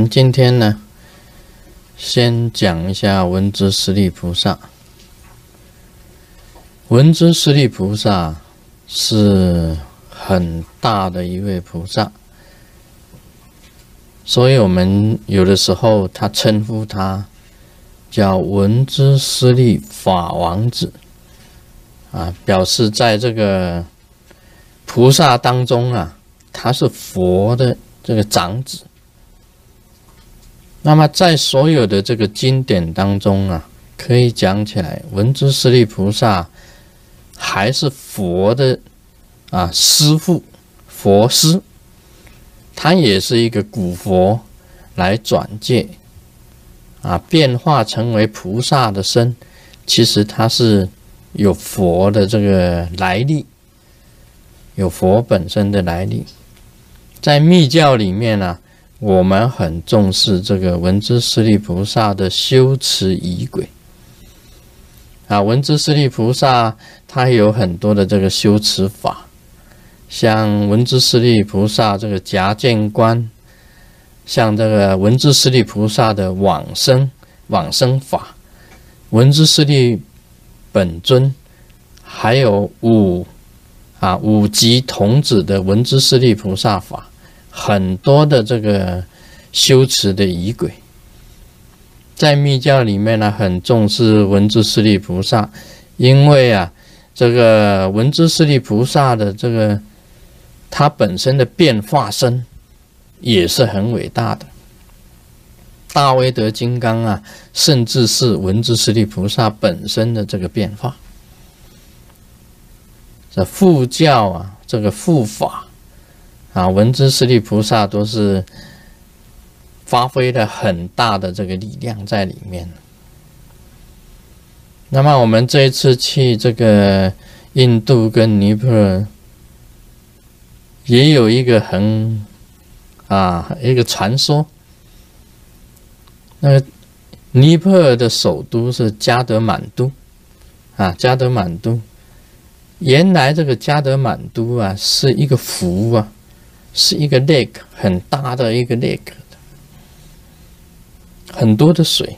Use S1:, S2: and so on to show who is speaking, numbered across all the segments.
S1: 们今天呢，先讲一下文殊师利菩萨。文殊师利菩萨是很大的一位菩萨，所以我们有的时候他称呼他叫文殊师利法王子，啊，表示在这个菩萨当中啊，他是佛的这个长子。那么在所有的这个经典当中啊，可以讲起来，文殊师利菩萨。还是佛的啊师父佛师，他也是一个古佛来转介啊，变化成为菩萨的身，其实他是有佛的这个来历，有佛本身的来历。在密教里面呢，我们很重视这个文殊师利菩萨的修持仪轨。啊，文殊师利菩萨他有很多的这个修持法，像文殊师利菩萨这个夹见观，像这个文殊师利菩萨的往生往生法，文殊师利本尊，还有五啊五级童子的文殊师利菩萨法，很多的这个修持的仪轨。在密教里面呢，很重视文殊师利菩萨，因为啊，这个文殊师利菩萨的这个他本身的变化身也是很伟大的。大威德金刚啊，甚至是文殊师利菩萨本身的这个变化。这副教啊，这个护法啊，文殊师利菩萨都是。发挥了很大的这个力量在里面。那么我们这一次去这个印度跟尼泊尔，也有一个很啊一个传说。那个尼泊尔的首都是加德满都啊，加德满都。原来这个加德满都啊是一个湖啊，是一个 lake 很大的一个 lake。很多的水，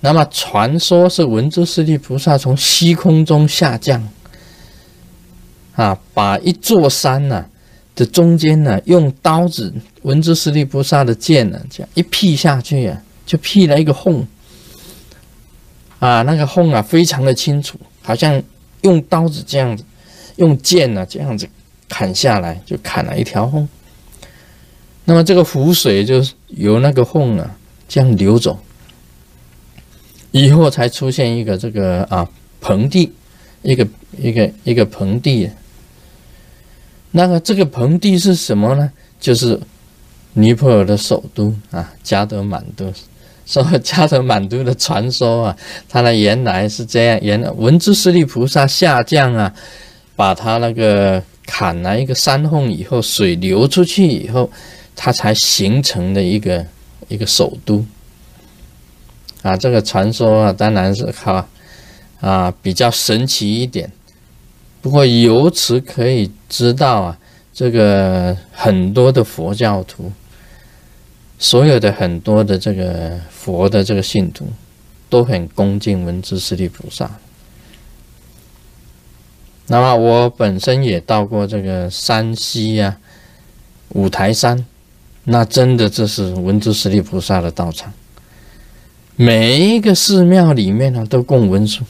S1: 那么传说是文殊师利菩萨从虚空中下降，啊，把一座山呢的中间呢用刀子，文殊师利菩萨的剑呢这样一劈下去啊，就劈了一个缝，啊，那个缝啊非常的清楚，好像用刀子这样子，用剑呢这样子砍下来，就砍了一条缝。那么这个湖水就由那个缝啊。这样流走，以后才出现一个这个啊盆地，一个一个一个盆地。那个这个盆地是什么呢？就是尼泊尔的首都啊，加德满都。说加德满都的传说啊，它的原来是这样：原来文殊师利菩萨下降啊，把他那个砍了一个山缝以后，水流出去以后，它才形成的一个。一个首都啊，这个传说啊，当然是哈啊比较神奇一点。不过由此可以知道啊，这个很多的佛教徒，所有的很多的这个佛的这个信徒，都很恭敬文殊师利菩萨。那么我本身也到过这个山西呀，五台山。那真的这是文殊师利菩萨的道场，每一个寺庙里面呢都供文殊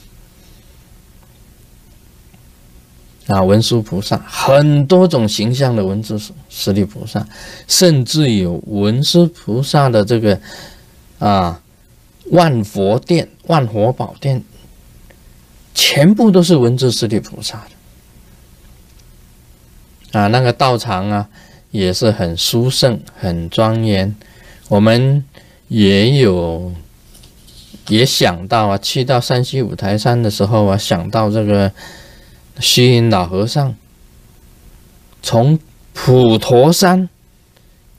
S1: 啊，文殊菩萨很多种形象的文殊师利菩萨，甚至有文殊菩萨的这个啊万佛殿、万佛宝殿，全部都是文殊师利菩萨的啊，那个道场啊。也是很殊胜、很庄严。我们也有也想到啊，去到山西五台山的时候啊，想到这个虚云老和尚从普陀山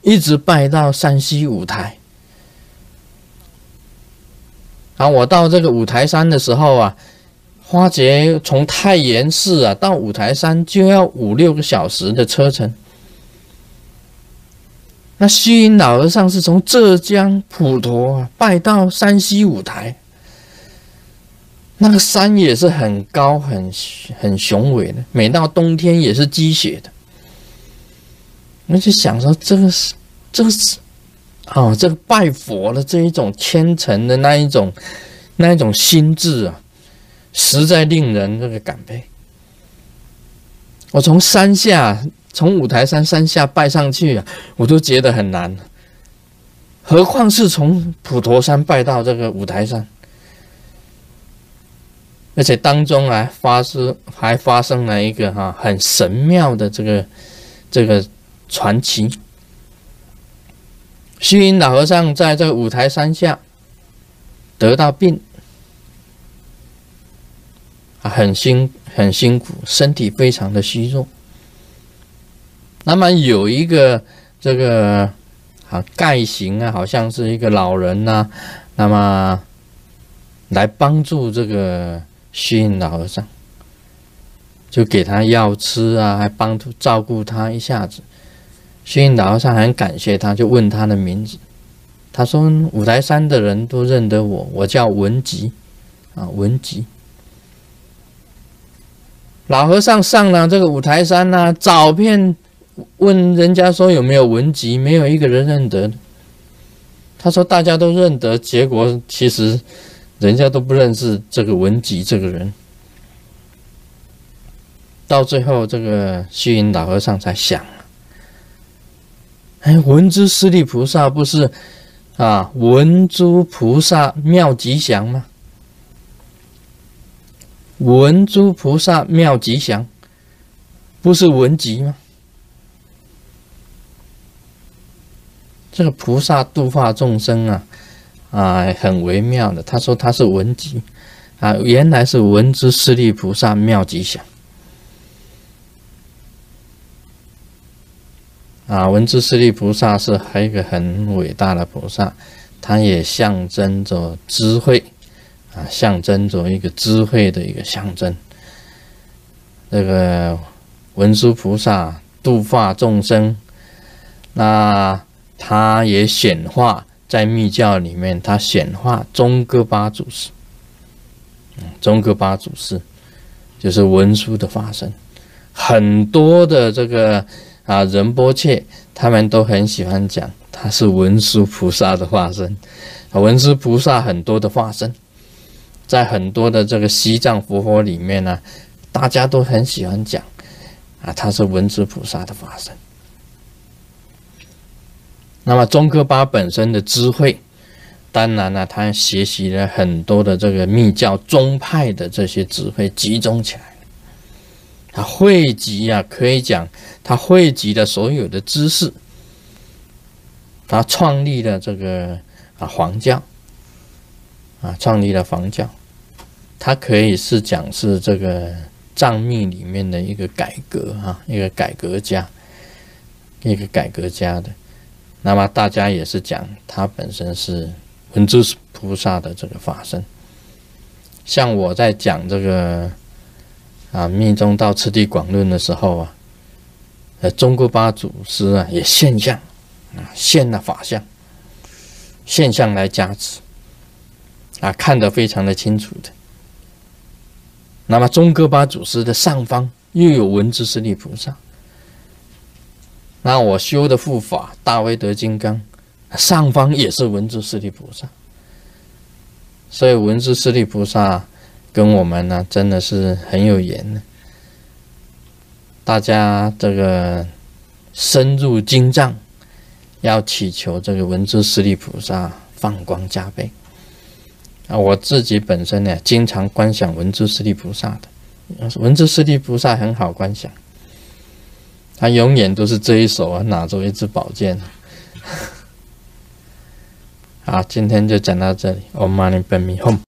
S1: 一直拜到山西五台。啊，我到这个五台山的时候啊，花姐从太原市啊到五台山就要五六个小时的车程。那虚云老和尚是从浙江普陀拜到山西五台，那个山也是很高、很很雄伟的，每到冬天也是积雪的。我就想说，这个是，这个是，哦，这个拜佛的这一种虔诚的那一种、那一种心智啊，实在令人这个感佩。我从山下。从五台山山下拜上去啊，我都觉得很难，何况是从普陀山拜到这个五台山，而且当中啊发生还发生了一个哈很神妙的这个这个传奇。虚云老和尚在这个五台山下得到病啊，很辛很辛苦，身体非常的虚弱。那么有一个这个啊盖行啊，好像是一个老人呐，那么来帮助这个虚云老和尚，就给他药吃啊，还帮助照顾他一下子。虚云老和尚很感谢他，就问他的名字，他说五台山的人都认得我，我叫文吉啊，文吉。老和尚上了这个五台山呐，找遍。问人家说有没有文集，没有一个人认得。他说大家都认得，结果其实人家都不认识这个文集这个人。到最后，这个虚云老和尚才想：哎，文殊师利菩萨不是啊，文殊菩萨妙吉祥吗？文殊菩萨妙吉祥，不是文吉吗？这个菩萨度化众生啊，啊，很微妙的。他说他是文吉啊，原来是文殊师利菩萨妙吉祥啊。文殊师利菩萨是还有一个很伟大的菩萨，他也象征着智慧啊，象征着一个智慧的一个象征。这个文殊菩萨度化众生，那。他也显化在密教里面，他显化中哥巴祖师，嗯，中哥巴祖师就是文殊的化身。很多的这个啊仁波切，他们都很喜欢讲他是文殊菩萨的化身。文殊菩萨很多的化身，在很多的这个西藏佛佛里面呢，大家都很喜欢讲啊，他是文殊菩萨的化身。那么宗喀巴本身的智慧，当然呢，他学习了很多的这个密教宗派的这些智慧，集中起来他汇集啊，可以讲他汇集了所有的知识，他创立了这个啊黄教，啊创立了黄教，他可以是讲是这个藏密里面的一个改革啊，一个改革家，一个改革家的。那么大家也是讲，他本身是文殊菩萨的这个法身。像我在讲这个啊《密宗到次第广论》的时候啊，呃，中国八祖师啊也现象啊现了法相，现象来加持啊，看得非常的清楚的。那么中哥巴祖师的上方又有文殊师利菩萨。那我修的护法大威德金刚，上方也是文殊师利菩萨，所以文殊师利菩萨跟我们呢真的是很有缘的。大家这个深入经藏，要祈求这个文殊师利菩萨放光加倍。啊，我自己本身呢，经常观想文殊师利菩萨的，文殊师利菩萨很好观想。他永远都是这一手啊，拿着一支宝剑。好，今天就讲到这里。Om Mani Padme Hum。